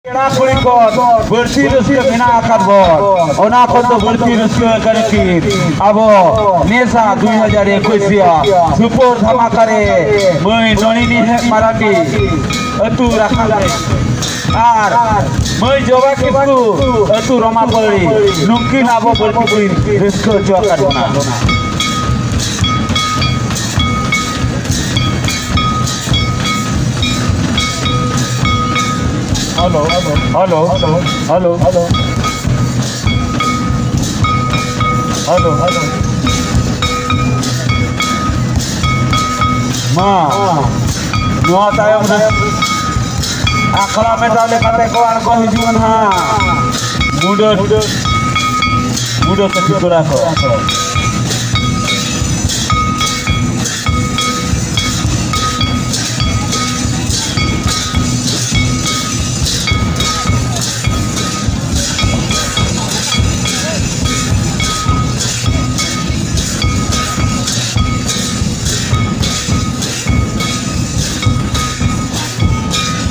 Kira kurikot, bersih rusuh bina akad bor. Ona koto bersih rusuh karikir. Abo, nesa 2021 ya. Support sama kare. Mui noni ni marathi. Atu rakale. আর মই জবা কিন্তু তু রমা পড়ি নুমকিন Hello. Hello. Hello. Hello. Hello. Hello. Hello. Ma. Nuha tayo na. Akala may tayo kate ko ang kohijuan ha. Mudot. Mudot sa sigurako. Mudot.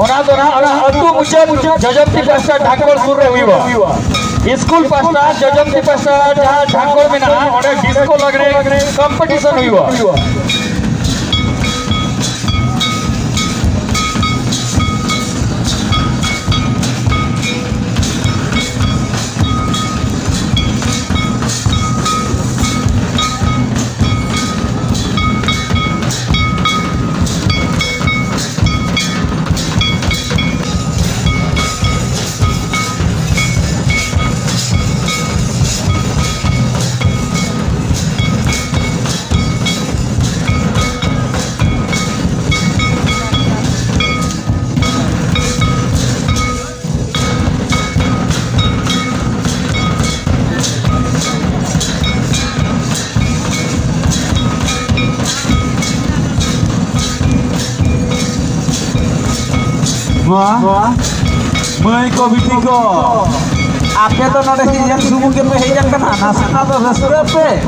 ओना दोना ओना अतु मुझे जजंती पास्ता ढाकोर सुर रे हुईवा स्कूल पास्ता जजंती पास्ता ढाकोर में ना ओने डिस्को लग रे कंपटीशन हुईवा Wah, Mai ko biti ko. Ape to nade hijan sumu ke hijan kan nasana to rasure pe.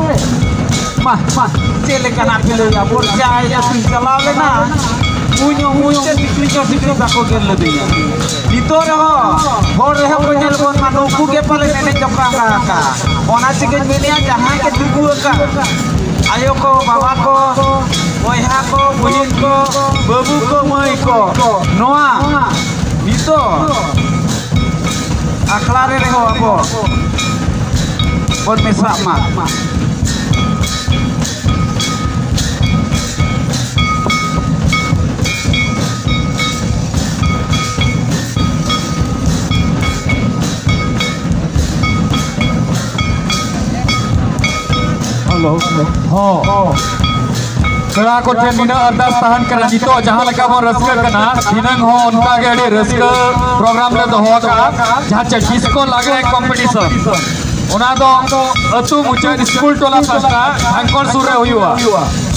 Mah, mah, chele kan ape lo ya bor jai ya tu chala le na. Munyo munyo tikli ko tikli bako gel le dia. Dito re ho, hor re ho ko nyel bon manu ku ke pale nene chokra ka ka. Ona chike minia jahan ke tubu ka. Ayo ko baba ko ᱢᱚᱭᱦᱟ ᱠᱚ ᱵᱩᱦᱤᱱ ᱠᱚ ᱵᱟᱹᱵᱩ ᱠᱚ ᱢᱟᱹᱭ ᱠᱚ ᱱᱚᱣᱟ ᱱᱤᱛᱚᱜ ᱟᱠᱷᱲᱟ ᱨᱮ ᱨᱮᱦᱚᱸ ᱟᱵᱚ ᱵᱚᱱ ᱢᱮᱥᱟᱜ ᱢᱟ Hello. Hello. Oh. oh. कड़ा को नीना अरदास तहन करा। नितो जहाँ लगा बो रसका कना दिनंग हो, उनका गेडी रसका प्रोग्राम ले दो तो होगा। जहाँ चटी को लागे कंपटीशन उना दो अतु मुचे स्कूल टोला सका अंकल सुर रे हुआ।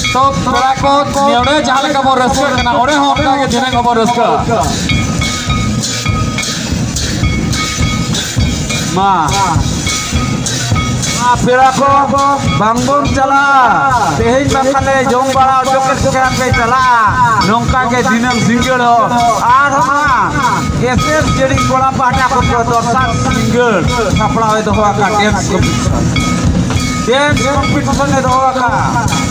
तो कड़ा को नेवने जहाँ लगा बो रसका कना ओरे हो उनका के दिनंग हो रसका। माँ। apira ko bangun chala tehin bakale jong bara joke sekarang ke nongka ke dinam single ho ar ha SS JD কোলা পাটা কো প্রদর্শন সিঙ্গল সাপলা হয়ে তো হওয়া কা ড্যান্স কম্পিটিশন ড্যান্স